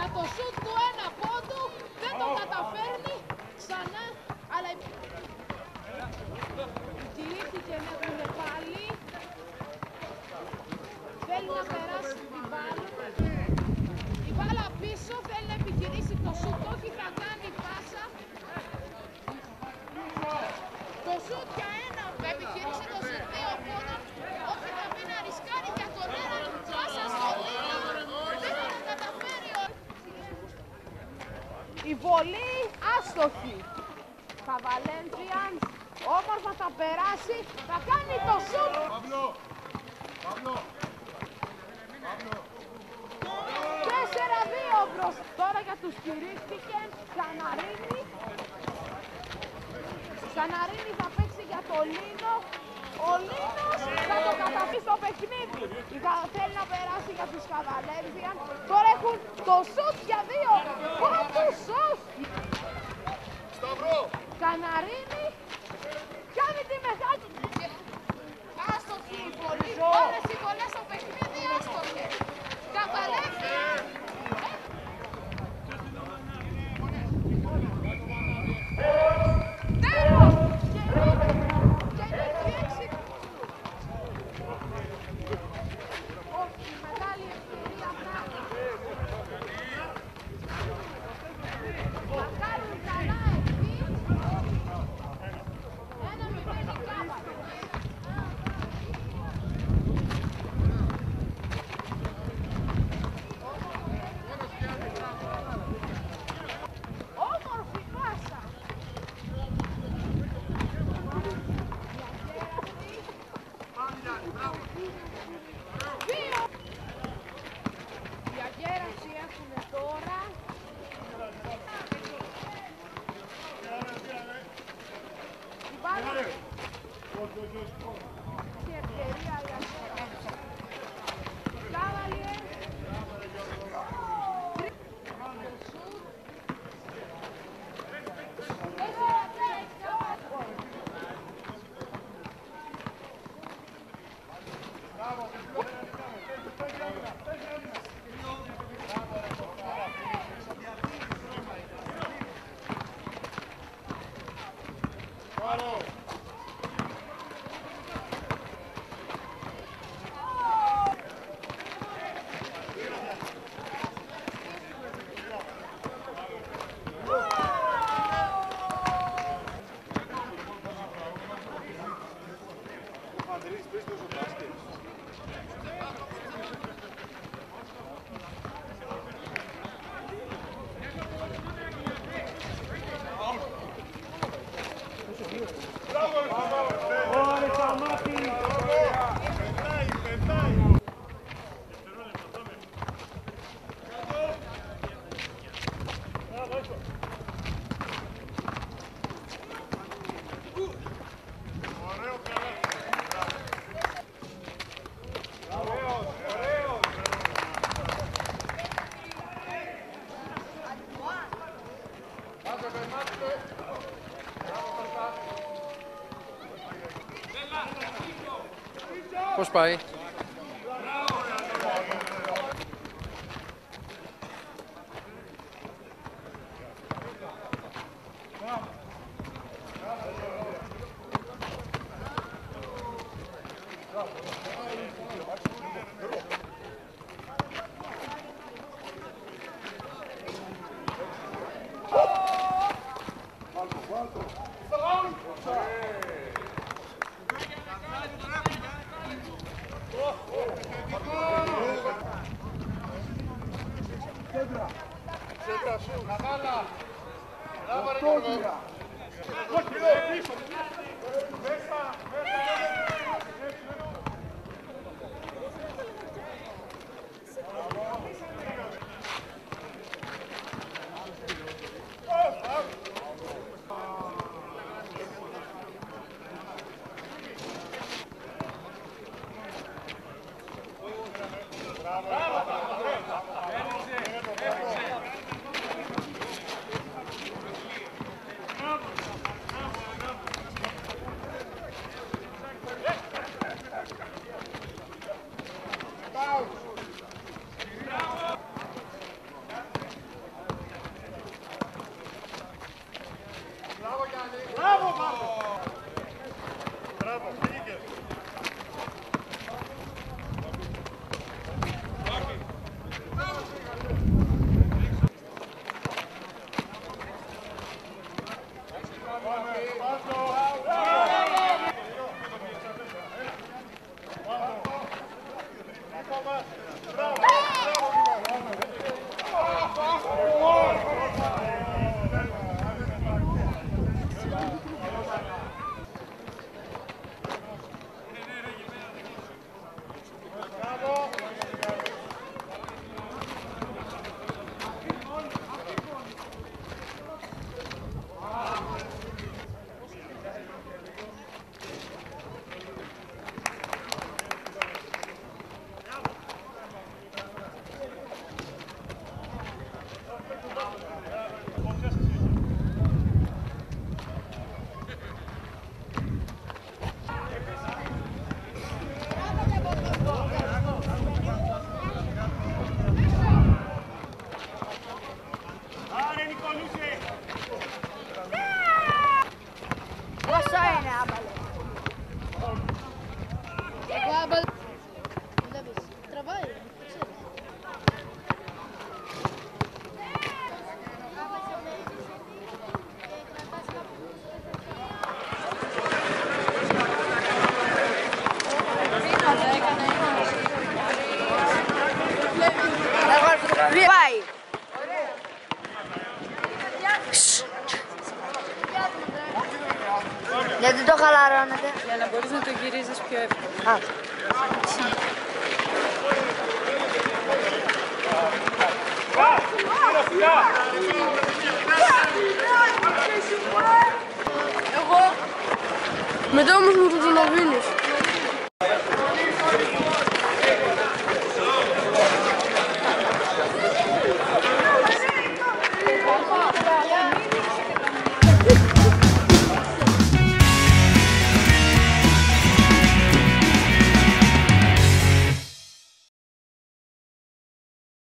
για το σουτ του ένα πόντου. Δεν το καταφέρνει ξανά. Αλλά η κηρύχθηκε να την πάλι. Θέλει να περάσει την μπάλα. Η μπάλα πίσω θέλει να επιχειρήσει το σουτ, όχι θα κάνει πάσα. Το σουτ για ένα, θα επιχειρήσει το σουτ δύο πόντων, όχι θα πει να ρισκάρει για τον ένα, πάσα στο δύο, δεν θα τα καταφέρει ο... Η βολή άστοχη. Καβαλέντριαν, όμορφα θα περάσει, θα κάνει το σουτ. Παύλο! Παύλο! Παύλο! 4-2 μπρος. Τώρα για τους κηρύχθηκε Ξαναρίνη. Ξαναρίνη θα παίξει για το Λίνο. Ο Λίνος θα το καταφέρει στο παιχνίδι. Θα- Θέλει να περάσει για τους Καβαλένδιαν. Τώρα έχουν το σουτ για δύο. Πόντους σουτ. Σταυρό! Καναρίνη κάνει τη μεγάλη. Άστοχη η βολή. Vamos. Push by. Oh, 的 πιο εύκολα. Α. Μετά όμως μου το τον αφήνεις.